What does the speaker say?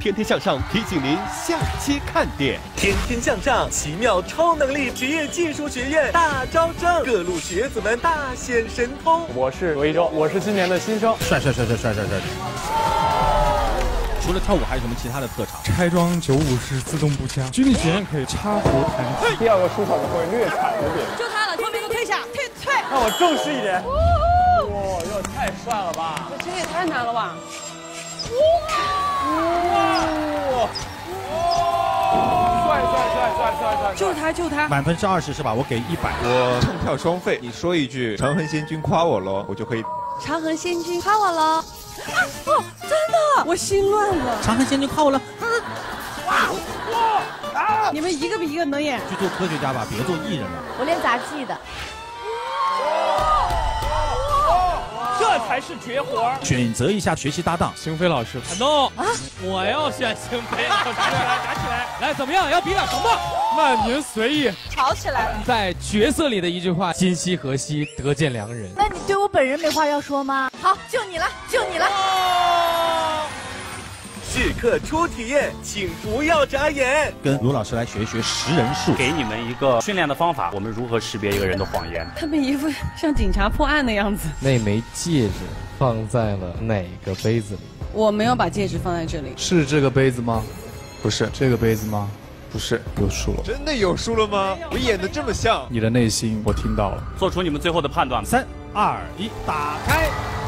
天天向上提醒您下期看点。天天向上，奇妙超能力职业技术学院大招生，各路学子们大显神通。我是罗一舟，我是今年的新生，帅帅帅帅帅帅帅！除了跳舞，还有什么其他的特长？拆装九五式自动步枪，军力学院可以插头弹踢。第二个出场的会略惨一点。就他了，后面都退下，退退。让我正式一点。哇，这太帅了吧！这也太难了吧！哇！帅帅帅帅帅！就他就他，满分是二十是吧？我给一百。我唱跳双废，你说一句长恒仙君夸我喽，我就可以。长恒仙君夸我喽！哦，真的，我心乱了。长恒仙君夸我了。哇哇！你们一个比一个能演。去做科学家吧，别做艺人了。我练杂技的。这才是绝活！选择一下学习搭档，星飞老师。no 啊！我要选星飞。打起来，怎么样？要比点什么？万年随意。吵起来了。在角色里的一句话：今夕何夕，得见良人。那你对我本人没话要说吗？好，就你了，就你了。试客初体验，请不要眨眼。跟卢老师来学一学识人术，给你们一个训练的方法，我们如何识别一个人的谎言？他们一副像警察破案的样子。那枚戒指放在了哪个杯子里？我没有把戒指放在这里。是这个杯子吗？不是这个杯子吗？不是，有输了。真的有输了吗？我演的这么像。你的内心我听到了。做出你们最后的判断。三二一，打开。